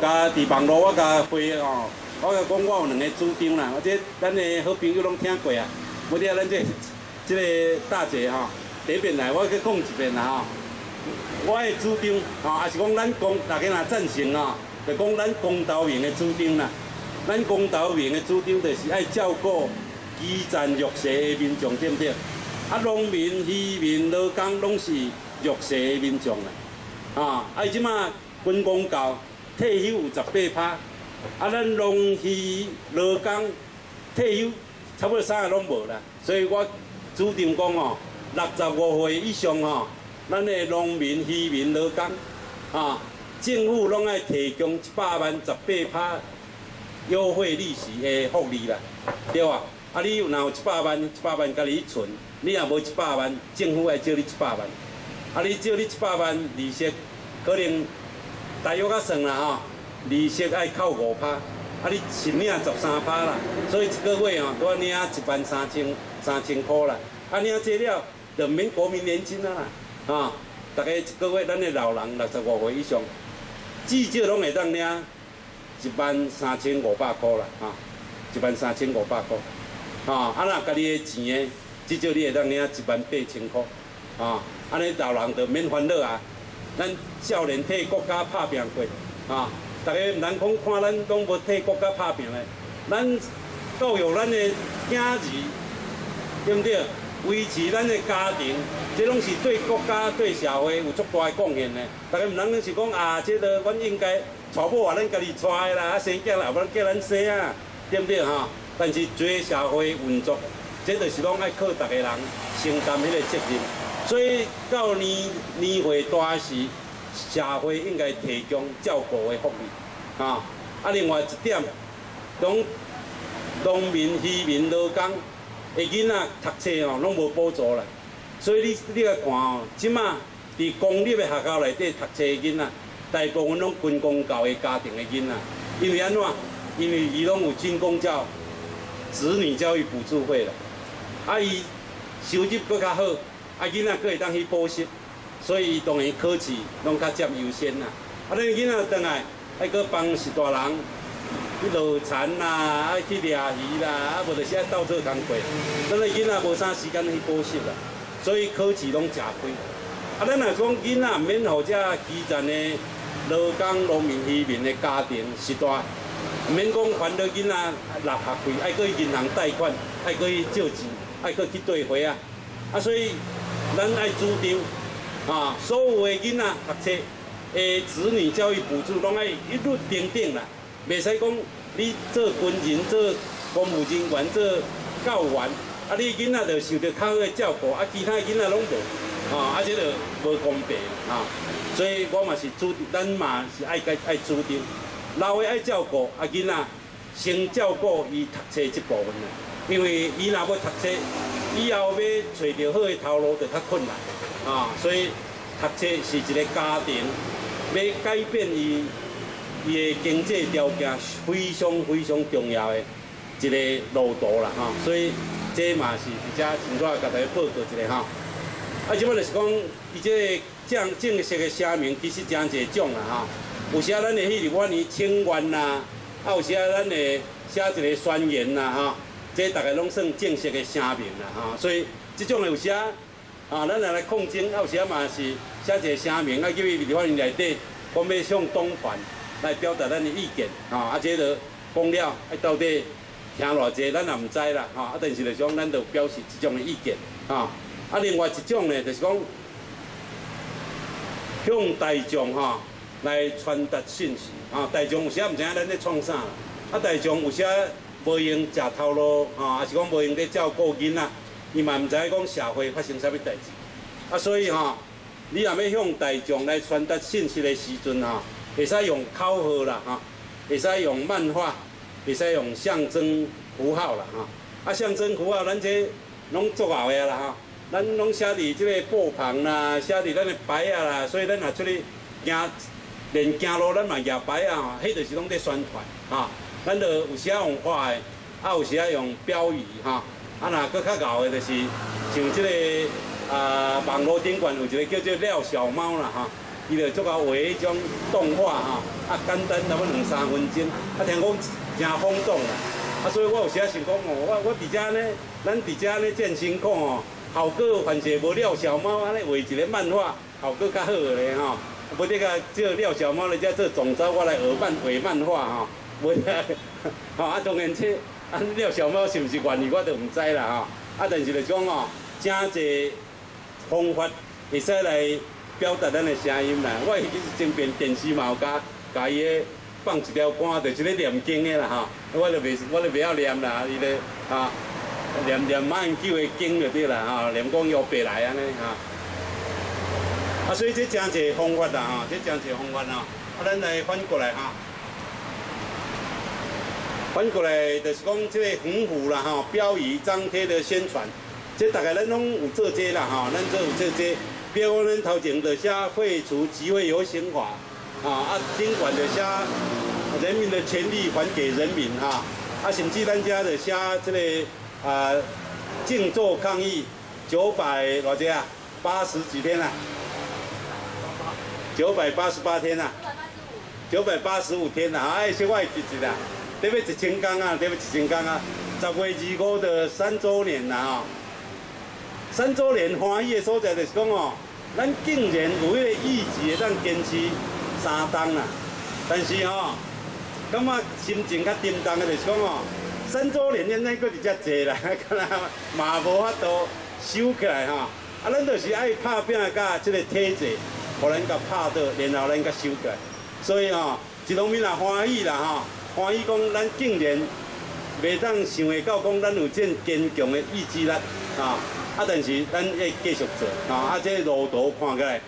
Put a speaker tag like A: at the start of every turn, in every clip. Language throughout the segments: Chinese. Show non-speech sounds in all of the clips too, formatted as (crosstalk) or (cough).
A: 甲伫网络我甲回哦，我甲讲我有两个主张啦，或者咱的好朋友拢听过啊。无听咱这这个大姐吼，第一遍来我去讲一遍啦吼。我的主张吼，也是讲咱公大家若赞成哦，就讲咱公投民的主张啦。咱公投民的主张就是爱照顾基层弱势的民众，对不对？啊，农民、渔民、劳工拢是弱势的民众啦。啊，啊，即马军工教退休有十八趴，啊，咱农渔劳工退休差不多三个拢无啦。所以我主张讲哦，六十五岁以上哦。咱的农民、渔民、劳工，啊，政府拢爱提供一百万十八趴优惠利息的福利啦，对吧？啊，你若有一百万，一百万家己存，你若无一百万，政府爱借你一百万，啊，你借你一百万利息，可能大约啊算啦吼，利息爱扣五趴，啊，你是领十三趴啦，所以一个月吼，都要领一万三千三千块啦，啊，领这了就免国民年金啊啦。啊！大家一个月，咱的老人六十五岁以上，至少拢会当领一万三千五百块啦！啊，一万三千五百块。啊，啊那家己的钱的，至少你会当领一万八千块。啊，安尼老人就免烦恼啊！咱少年替国家拍拼过，啊，大家毋通讲看咱拢无替国家拍拼咧。咱教育咱的囝儿，对不对？维持咱的家庭，这拢是对国家、对社会有足大的贡献的。大家毋通是讲啊，这个阮应该娶某啊，咱家己娶的啦，啊生囝啦，不然叫咱生啊，对不对哈？但是做社会运作，这就是拢爱靠逐个人承担迄个责任。所以到年年岁大时，社会应该提供照顾的福利啊。啊，另外一点，讲农民、渔民、劳工。诶，囡仔读册哦，拢无补助啦，所以你你来看哦，即马伫公立的学校内底读册的囡仔，大部分拢军公教的家庭的囡仔，因为安怎？因为伊拢有军公教子女教育补助费啦，啊伊收入搁较好，啊囡仔搁会当去补习，所以当然考试拢较占优先啦。啊，恁囡仔倒来还搁帮是大人。去落田啦，爱去掠鱼啦，啊，无就是爱到处工课。咱个囡仔无啥时间去补习啦，所以考试拢吃亏。啊，咱若讲囡仔免互遮基层的劳工、农民、渔民的家庭时代，免讲烦恼囡仔落学费，爱去银行贷款，爱去借钱，爱去去兑回啊。啊，所以咱爱主张啊，所有的囡仔读册的子女教育补助，拢爱一律平等啦。袂使讲你做军人、做公务人员、做教员，啊，你囡仔就受到较好的照顾，啊，其他囡仔拢无，啊，啊，这就无公平，啊，所以我嘛是主，咱嘛是爱该爱主张，老的爱照顾，啊，囡仔先照顾伊读册这部分啦，因为伊若要读册，以后要找到好的头路就较困难，啊，所以读册是一个家庭要改变伊。伊的经济条件非常非常重要的一个路途啦，哈，所以这嘛是比较现在甲大家报告一下哈。啊，即摆就是讲，伊这个正正式的声明其实真侪种啦，哈。有时啊，咱的迄个阮的请愿啦，啊，有时啊，咱的写一个宣言啦，哈。这大概拢算正式的声明啦，哈。所以这种有时啊，啊，咱来来抗争，有时啊嘛是写一个声明，啊，叫伊立法院内底，我们要向东传。来表达咱的意见，吼，啊，这个讲了，啊，到底听偌济，咱也毋知啦，吼，啊，但是来讲，咱就表示一种的意见，吼，啊，另外一种呢，就是讲向大众吼来传达信息，啊，大众有时啊毋知影咱咧创啥，啊，大众有时无用食头路，吼，啊是讲无用咧照顾囡仔，伊嘛毋知影讲社会发生啥物代志，啊，所以吼，你若要向大众来传达信息的时阵，吼。会使用口号啦，哈，会使用漫画，会使用象征符号啦，哈。啊，象征符号咱这拢做好个啦，哈。咱拢写伫即个布旁啦，写伫咱的牌啊啦，所以咱若出去行，连行路咱嘛举牌啊，迄就是拢在宣传，哈。咱就有时用画的，啊有时用标语，哈。啊，若搁较搞的，就是像即个啊网络顶管有一个叫做廖小猫啦，哈。伊就足够画迄种动画哈，啊简单差不两三分钟，啊听讲真轰动啦，啊所以我有时啊想讲哦，我我伫遮呢，咱伫遮呢建辛苦哦，效果反正无廖小猫安尼画一个漫画，效果较好咧吼。无这个这廖小猫人家做总招，我来学漫画漫画哈，(laughs) 无啊，吼啊当然这啊廖小猫是毋是愿意，我都毋知啦吼，啊但是就讲哦，真侪方法会使来。表达咱的声音啦，我其实前边电视嘛有加加伊个放一条歌，就是咧念经的啦哈，我就袂我就袂晓念啦，伊咧啊念念马英九的经就对啦吼，念讲要白来安尼哈。啊，所以这真侪方法啦哈，这真侪方法啊，啊，咱来反过来哈，反过来就是讲这个横幅啦哈，标语张贴的宣传，这大概咱拢有做这啦哈，咱做有做这。比如讲，头前就写废除集会游行法，啊啊，监管就写人民的权利还给人民哈，啊，甚至咱家就写这个啊静坐抗议九百偌只啊，八十几天啊，九百八十八天啊，九百八十五天啊，哎，小我会记一啦，特别一千天啊，特别一千天啊，十月二五的三周年啦哈。三周年欢喜的所在就是讲哦，咱竟然有迄个意志会当坚持三冬啦。但是吼，感觉心情较沉重的就是讲哦，三周年咱搁伫遮济啦，敢若嘛无法度收起来吼。啊，咱就是爱拍拼甲即个体制，互咱甲拍倒，然后咱甲收起来。所以吼，一方面也欢喜啦吼，欢喜讲咱竟然袂当想会到讲咱有这坚强的意志力啊。啊，但是咱会继续做，啊，啊，这路途看起来，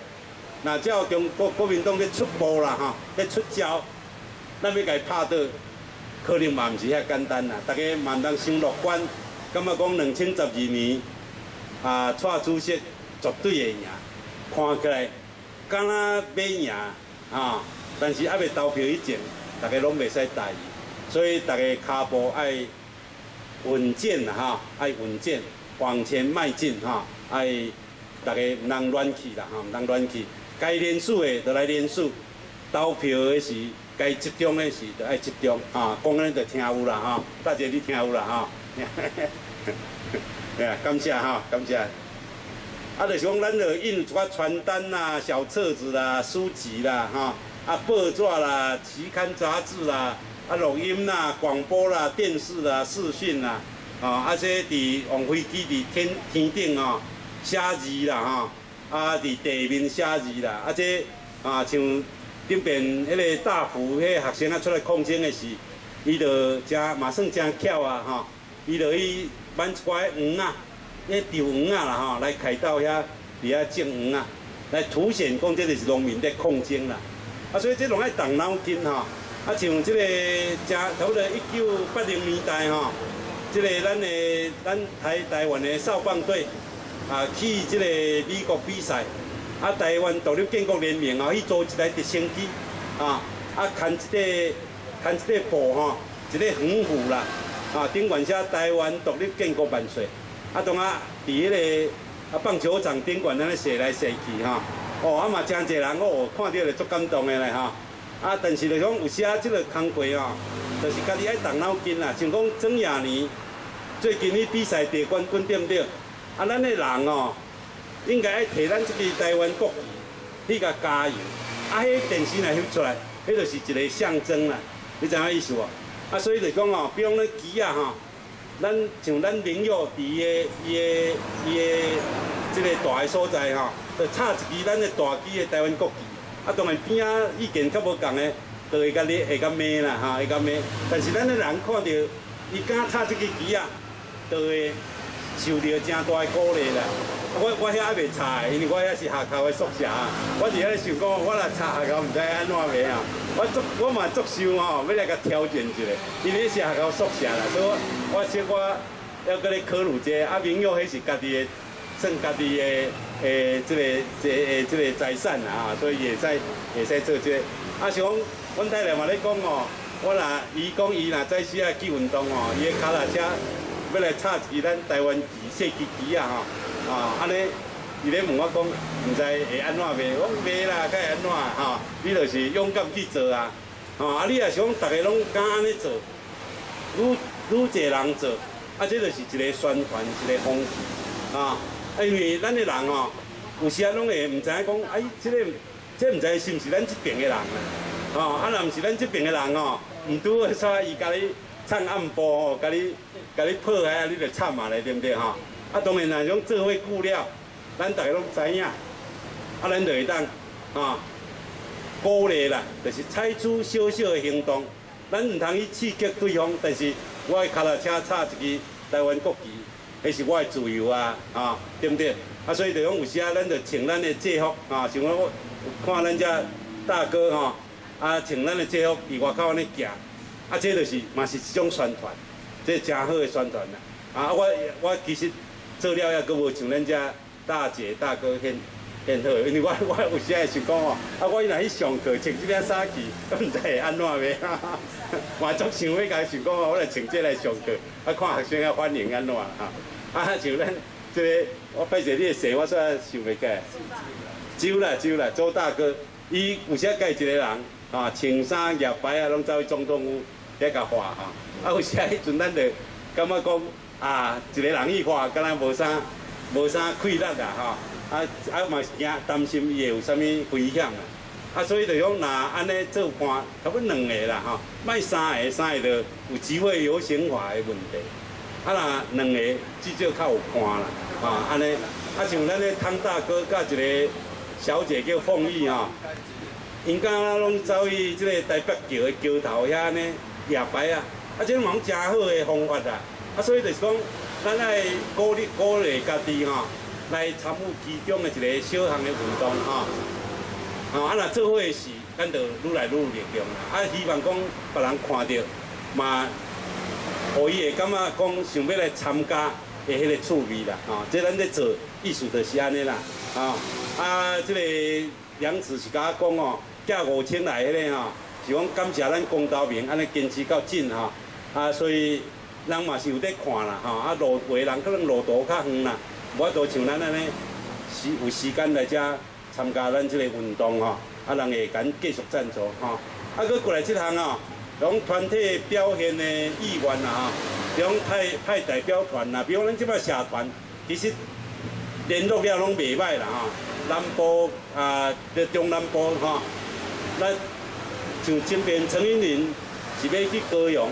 A: 那照中国国民党咧出步啦，哈，咧出招，咱要甲伊拍倒，可能嘛毋是遐简单啦。大家嘛毋通伤乐观，感觉讲两千十二年，啊，蔡主席绝对会赢，看起来敢若要赢，啊，但是还未投票以前，大家拢袂使大意，所以大家脚步爱稳健啦，哈，爱稳健。往前迈进哈，爱，大家唔通乱去啦哈，唔通乱去。该连署的就来连署，投票的是该集中的是就爱集中啊。讲咱就听有啦哈，大家你听有啦哈。(laughs) 哎，感谢哈，感谢。啊，就是讲咱就印一寡传单啦、小册子啦、书籍啦哈，啊报纸啦、期刊杂志啦、啊录音啦、广播啦、电视啦、视讯啦。啊，啊，这伫王飞机伫天天顶哦，写字啦哈，啊，伫地面写字啦，啊，这啊，像顶边迄个大埔迄个学生啊出来抗争的时，伊就真嘛算真巧啊哈，伊就去挽一寡黄啊，迄稻黄啊啦哈，来开到遐伫遐种黄啊，来凸显讲这就是农民在抗争啦，啊，所以这拢爱动脑筋哈，啊，像这个真差不多一九八零年代哈。即个咱的咱台台湾的少棒队啊，去即个美国比赛，啊，台湾独立建国联盟啊，去做一台直升机啊，啊，牵一个牵一个布吼，一个横幅啦，啊，顶管写台湾独立建国万岁，啊，当啊，伫迄个啊棒球场顶管安尼写来写去哈，哦，啊嘛真济人哦，看到就足感动的咧哈，啊，但是就讲有时啊，即个工课哦，就是家己爱动脑筋啦，像讲整廿年。最近你比赛得冠军对不对？啊，咱的人哦，应该爱摕咱这个台湾国旗去甲加油。啊，迄电视来翕出来，迄就是一个象征啦。你知影意思无？啊，所以就讲哦，比方咧旗啊吼，咱像咱民友伫个伊个伊个即个大个所在吼，就插一支咱的大旗的台湾国旗。啊，当然边仔意见较无共的，就会甲你会甲骂啦，哈，会甲骂。但是咱的人看到伊敢插这个旗啊？都会受到真大的鼓励啦！我我遐还未查，因为我遐是学校的宿舍，我伫遐想讲，我来查学校，毋知安怎袂啊？我足我嘛足想吼，要来甲挑战一下，因为是学校宿舍啦，所以我我说我要搁咧考虑者，啊，民友迄是家己的，算家己的诶，即个即诶即个财产啦，所以会使会使做这。啊，像阮太太嘛咧讲哦，我若伊讲伊若早时啊去运动哦，伊的脚踏车。要来插一支咱台湾旗、设旗旗啊！吼，啊，安尼伊咧问我讲，毋知会安怎袂？我讲卖啦，该安怎吼？你就是勇敢去做啊！吼，啊，你也是讲，逐个拢敢安尼做，愈愈侪人做，啊，这就是一个宣传，一个风气啊。因为咱的人哦，有时啊拢会毋知影讲，哎，这个这毋知是毋是咱这边的人啊？吼，啊，若毋是咱这边的人吼，毋拄会煞伊甲你唱暗波吼，甲你甲你破坏啊，你就惨嘛咧，对毋对吼？啊，当然啦，种做伙顾了，咱大家拢知影，啊，咱就会当啊鼓励啦，就是采取小小的行动，咱毋通去刺激对方，但是我的脚踏车插一支台湾国旗。迄是我的自由啊，啊，对不对？啊，所以就讲有时啊，咱就穿咱的制服啊，像我看咱遮大哥吼，啊，穿咱的制服伫外口安尼行，啊，这就是嘛是一种宣传，这真好的宣传啦。啊，我我其实做了也阁无像咱遮大姐大哥很很好，因为我 (laughs) 我有时会想讲哦，啊，我若去上课穿这件衫去，都毋知会安怎袂？(laughs) 嘛足想要甲伊想讲哦，我来穿这来上课，啊，看学生啊反应安怎哈？(laughs) 啊，像咱这个，我拜谢你的事，我煞想袂起。周啦，周啦，周大哥，伊有时介一个人，啊，穿衫夹牌啊，拢走去总统府遐甲画哈。啊，有时迄阵咱就感觉讲，啊，一个人去画，敢若无啥，无啥快乐啊，哈。啊，啊嘛是惊担心伊会有啥物危险啊。啊，所以就讲，若安尼做伴，差不多两个啦，哈，卖三个，三个就有机会有升华的问题。啊，若两个至少较有伴啦，啊，安尼，啊像咱咧汤大哥甲一个小姐叫凤玉吼，因敢若拢走去即个台北桥的桥头遐安尼夜排啊，啊，即种蛮真好的方法啦，啊，所以就是讲，咱爱鼓励鼓励家己吼，来参与其中的一个小项的运动吼，啊，啊，若做伙事，咱就愈来愈力量啦，啊，希望讲别人看到嘛。互伊会感觉讲想要来参加的迄个趣味啦，吼，即咱咧做艺术就是安尼啦，吼，啊，即个杨子是甲我讲哦，寄五千来迄个吼，是讲感谢咱公道明安尼坚持到尽吼，啊，所以人嘛是有在看啦，吼，啊，路过人可能路途较远啦，无法度像咱安尼时有时间来遮参加咱即个运动吼，啊，人会敢继续赞助吼，啊，佮过来即项哦。种团体表现的意愿啊，吼，种派派代表团啦，比如咱即摆社团，其实联络了拢袂歹啦，吼。南部啊，中南部吼，咱像这边陈云林是要去高雄，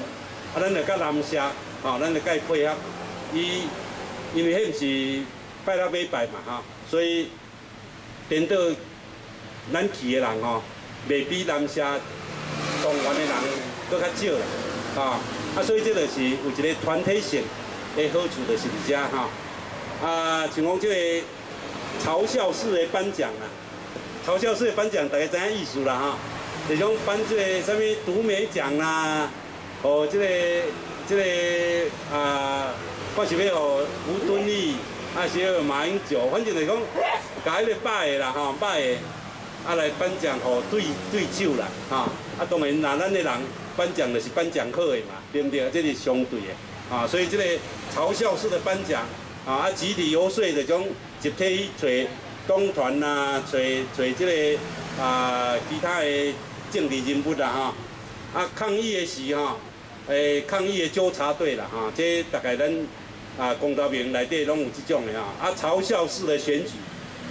A: 啊，咱就甲南社，吼，咱就甲伊配合。伊因为迄毋是拜六礼拜嘛，吼，所以变到咱去的人吼，未比南社动员的人。搁较少啦，啊，啊，所以这就是有一个团体性的好处，就是伫遮哈，啊，像讲这个嘲笑式的颁奖啊，嘲笑式的颁奖大家知影意思啦哈，就种颁这个什么独美奖啦，哦，这个这个啊，或是要哦吴敦义，啊是要马英九，反正就是讲，改个摆啦吼，拜个，啊来颁奖哦对对手啦，哈，啊当然那咱的人。颁奖的是颁奖好的嘛，对不对？这是相对的啊，所以这个嘲笑式的颁奖啊，啊集体游说的种集体找党团呐，找找这个啊其他的政治人物啦哈，啊抗议的时吼，诶抗议的纠察队啦哈，这大概咱啊公道面内底拢有这种的哈，啊嘲笑式的选举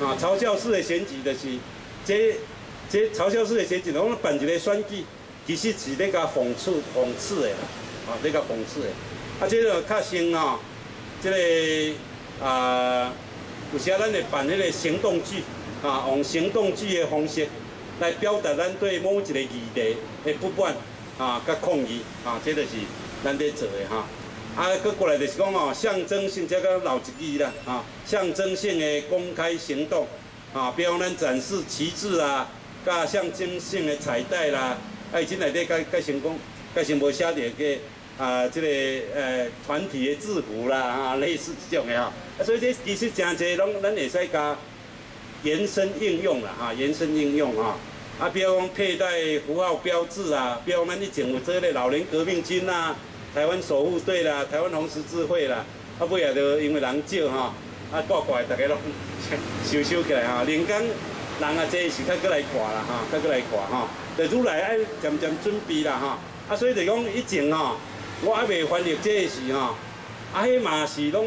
A: 啊，嘲笑式的选举就是这这嘲笑式的选举，我们办一个选举。其实是咧个讽刺讽刺的，啊，咧个讽刺的。啊，这个较先哦，这个啊，有时咱会办迄个行动剧，啊，用行动剧的方式来表达咱对某一个议题的不满，啊，甲抗议，啊，这就是咱在做的哈。啊，搁过来就是讲哦，象征性这个老一句啦，啊，象征性的公开行动，啊，比如咱展示旗帜啊，甲象征性的彩带啦。啊，即内底甲甲成功，甲成无写着个啊，即个呃团体的制服啦，啊，类似即种的哈。啊，所以这其实真侪拢咱会使加延伸应用啦，哈，延伸应用哈。啊，比如讲佩戴符号标志啊，比如咱以前有做个老年革命军啦、台湾守护队啦、台湾红十字会啦，啊，尾也着因为人少哈，啊挂挂，大家拢收收起来哈。人工人啊，这是较过来挂啦哈，较过来挂哈。就愈来爱渐渐准备啦哈。啊，所以就讲以前吼，我还未翻译这时吼，啊，迄嘛是拢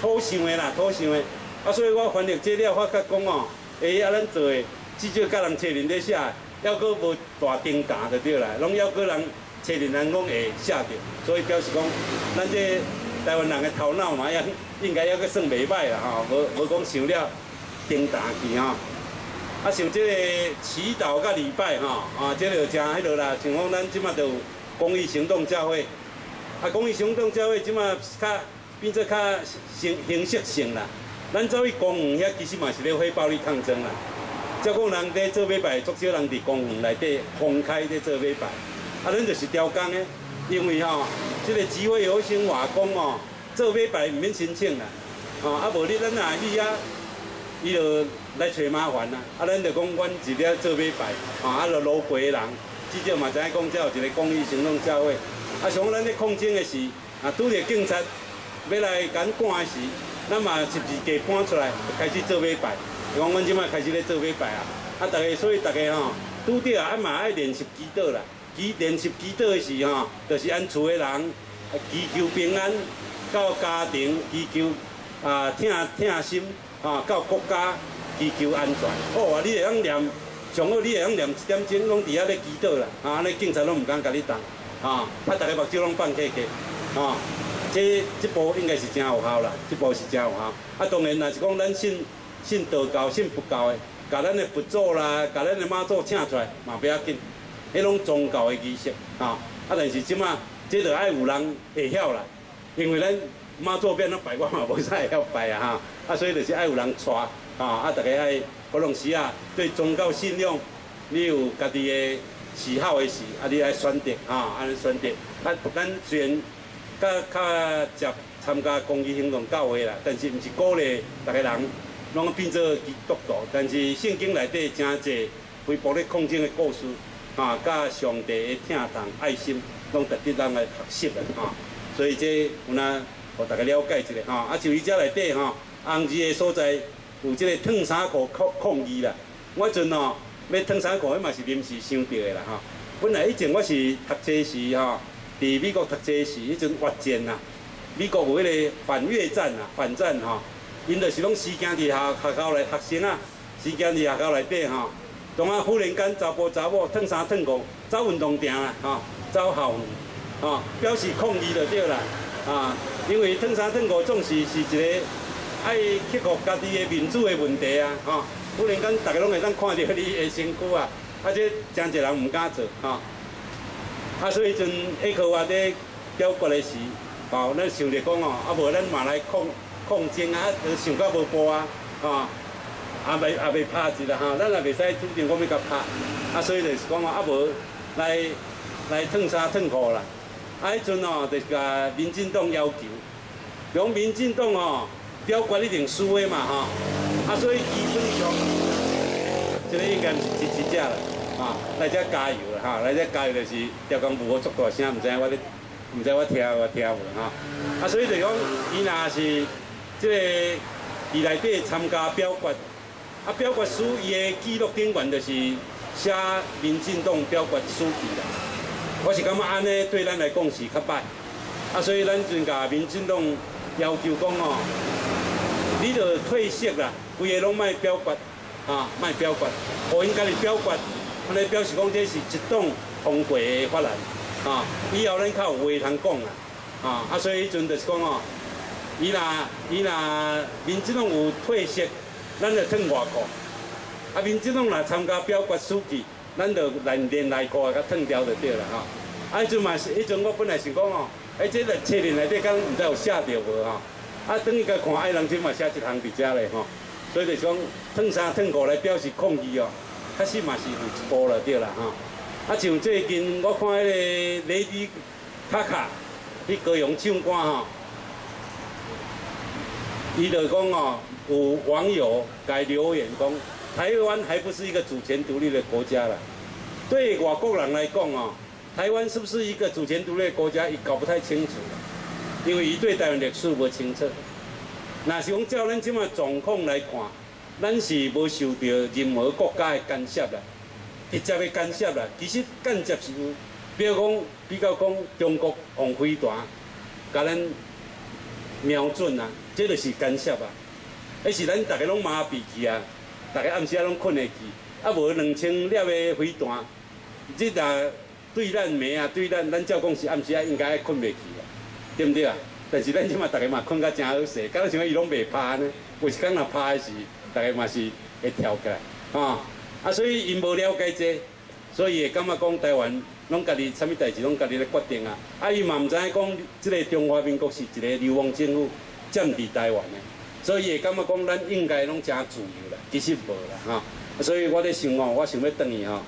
A: 土想的啦，土想的。啊，所以我翻译这了，发觉讲哦，会啊，咱做的至少甲人找人咧写，还阁无大定价就对啦，拢还阁人找人人讲会写着，所以表示讲，咱这台湾人的头脑嘛，也应该还阁算袂歹啦吼，无无讲想了定大去吼。啊，像这个祈祷甲礼拜吼，啊，这个真迄落啦，像讲咱即马就有公益行动教会，啊，公益行动教会即马较变做较形形式性啦。咱走去公园遐，其实嘛是咧火暴力抗争啦。照讲人伫做尾牌，足少人伫公园内底公开伫做尾牌。啊，咱就是调工诶，因为吼，即个机会有先话讲哦，做尾牌毋免申请啦。哦，啊无你咱啊去遐，伊就来找麻烦啦。啊，咱就讲，阮一了做尾牌，啊，啊，就路过诶人，至少嘛知影讲，这有一个公益行动教会。啊，像咱咧抗争诶时，啊，拄着警察要来甲赶赶时。咱嘛是自己搬出来，开始做尾讲阮即摆开始咧做礼拜啊！啊，大家所以大家吼，拄着啊嘛爱练习祈祷啦。祈练习祈祷的时吼，就是按厝诶人祈求平安，到家庭祈求啊，听听心啊，到国家祈求安全。好啊，你会晓念，上好你会晓念一点钟，拢伫遐咧祈祷啦。啊，安尼警察拢毋敢甲你动。啊，啊，大家目睭拢放起起。啊。这这步应该是真有效啦，这步是真有效。啊，当然，若是讲咱信信道教、信佛教的，甲咱的佛祖啦，甲咱的妈祖请出来嘛不要紧，迄种宗教的仪式，啊，啊，但是即马这着爱有人会晓啦，因为咱妈祖变了拜，我嘛无啥会晓拜啊，哈，啊，所以就是爱有人带，啊，啊，大家爱可能时啊，对宗教信仰，你有家己的喜好的事，啊，你爱选择，啊，安尼选择，啊，咱虽然。较较接参加公益行动教会啦，但是毋是鼓励逐个人拢变做基督徒，但是圣经内底真济恢复咧抗争的故事，啊，甲上帝的疼痛爱心，拢值得咱来学习的哈。所以这有呐，互大家了解一下哈。啊，就伊遮内底哈，红字的所在有即个烫衫裤抗抗议啦。我阵哦，要烫衫裤，迄嘛是临时想到的啦哈。本来以前我是读册时哈。伫美国读册时，迄阵越战呐，美国有迄个反越战啊，反战吼，因就是拢时间伫学学校内学生啊，时间伫学校内底吼，当啊忽然间查甫查某脱衫脱裤走运动场啊，吼，走校园，吼，表示抗议就对啦，啊，因为脱衫脱裤总是是一个爱克服家己的民主的问题啊，吼，忽然间大家拢会当看到你的身躯啊，啊，这真侪人毋敢做，吼。啊，所以阵下课话咧表决的时，哦，咱想着讲哦，啊无咱嘛来抗抗争啊，想到无波啊，啊，也未也未拍一啦哈，咱也未使注定讲要甲拍，啊，所以就是讲啊，啊无来来脱衫脱裤啦，啊，迄阵哦，就是甲民进党要求，讲民进党哦，表决一定输的嘛，哈，啊，所以基本上，即个应该是支持者啦。啊，来遮加油啦！哈，来遮加油就是调工无好足大声，毋知我咧，毋知我听我听无哈。啊，所以就讲，伊若是即个伊内底参加表决，啊，表决书伊的记录顶悬就是写民进党表决书记啦。我是感觉安尼对咱来讲是较歹。啊，所以咱阵甲民进党要求讲哦，你着退色啦，规个拢卖表决，啊，卖表决，互因家己表决。安尼表示讲，这是一党通过的法案，啊，以后咱较有话通讲啦，啊，啊，所以迄阵就是讲哦，伊若伊若民进党有退色，咱就脱外裤；啊，民进党若参加表决书记，咱就连连内裤甲脱掉就对了哈。啊，迄阵嘛是，迄阵我本来想讲哦，哎，这个册面内底敢毋知有写着无哈？啊，等于甲看爱人即嘛写一行伫遮咧吼，所以就讲脱衫脱裤来表示抗议哦。确实嘛是有一步了，对啦哈。啊，像最近我看迄个雷迪卡卡去高雄唱歌吼，伊就讲哦，有网友改留言讲，台湾还不是一个主权独立的国家了。对外国人来讲哦，台湾是不是一个主权独立的国家，也搞不太清楚，因为伊对台湾历史无清楚。若是讲照咱即马状况来看，咱是无受到任何国家的干涉啦，直接的干涉啦。其实间接是有，比如讲比较讲中国用飞弹，甲咱瞄准啊，这就是干涉啊。迄是咱逐个拢麻痹去啊，逐个暗时啊拢困会去，啊无两千粒的飞弹，即若对咱暝啊，对咱咱照讲是暗时啊应该困袂去啊，对毋对啊？但是咱即马逐个嘛困甲真好势，敢若像伊拢袂怕呢？有一工若怕时，逐个嘛是会跳起来，吼。啊，所以因无了解这，所以会感觉讲台湾拢家己啥物代志拢家己咧决定啊。啊，伊嘛毋知影讲，即个中华民国是一个流亡政府占据台湾的，所以会感觉讲咱应该拢诚自由啦，其实无啦，吼。所以我咧想哦，我想要转去吼，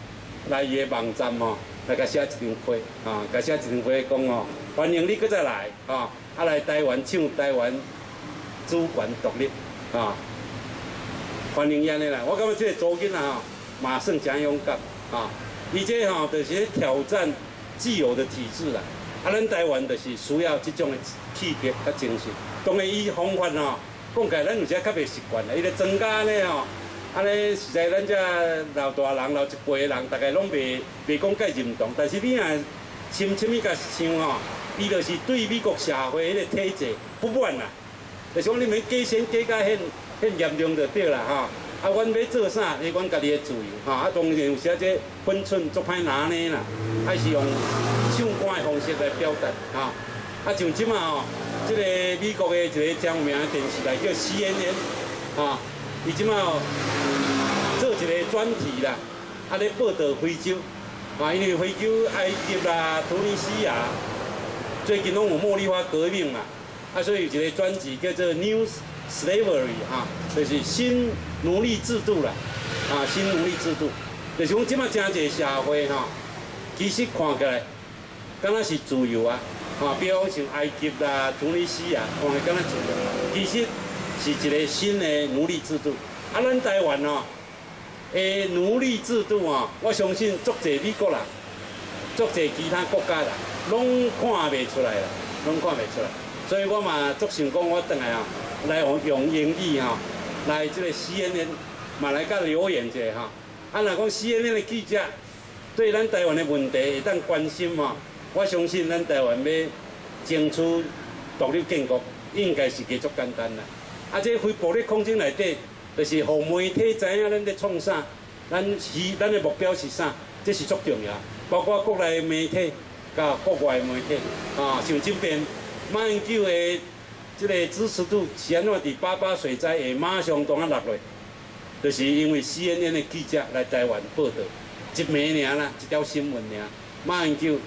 A: 来伊个网站吼，来甲写一张批，吼，甲写一张批讲哦，欢迎你搁再来，吼。啊，来台湾唱台湾主权独立，啊，欢迎伊安尼啦！我感觉这个租金啊吼，马胜真勇敢，啊，伊这吼就是挑战既有的体制啦。啊，咱台湾就是需要这种的气节甲精神。当然，伊方法吼，讲起来咱有时较袂习惯啦。伊咧增加呢吼，安尼实在咱这老大人、老一辈的人，大概拢袂袂讲介认同。但是你若深深伊甲想吼。伊就是对美国社会迄个体制不满啦，就是讲你们加薪加甲很很严重就对啦吼。啊，阮要做啥？是阮家己的自由吼。啊，当然有时这分寸足歹拿呢啦，还是用唱歌的方式来表达啊。啊，像即马吼，即个美国的一个真有名的电视台叫 CNN 啊，伊即马做一个专题啦，啊咧报道非洲，啊，因为非洲埃及啦、突尼西亚。最近拢有茉莉花革命嘛，啊，所以有一个专辑叫做《New Slavery》啊，就是新奴隶制度啦，啊，新奴隶制度，就是讲即马真济社会哈，其实看起来，敢若是自由啊，啊，比如讲像埃及啦、突尼斯啊，看起来敢若自由，其实是一个新的奴隶制度。啊，咱台湾哦，诶，奴隶制度啊，我相信足济美国人。足济其他国家啦，拢看袂出来啦，拢看袂出来。所以我嘛足想讲，我等来啊，来用用英语吼，来即个 CNN 嘛来甲留言者吼。啊，若讲 CNN 的记者对咱台湾的问题会当关心嘛，我相信咱台湾要争取独立建国，应该是加足简单啦。啊，这非暴力空间内底，就是互媒体知影咱在创啥，咱是咱的目标是啥，这是足重要。包括国内媒体、甲国外媒体，啊，像这边马英九的这个支持度是安怎伫八八水灾会马上当啊落来，就是因为 CNN 的记者来台湾报道，一暝尔啦，一条新闻尔，马英九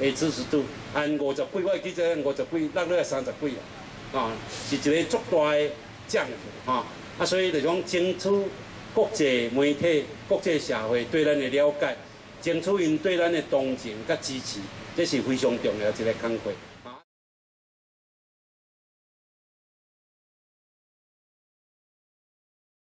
A: 诶支持度按五十几，我记着按五十几，落来三十几啊，啊，是一个足大的降幅，啊，啊，所以就讲争取国际媒体、国际社会对咱的了解。争取因对咱的同情甲支持，这是非常重要一个工作。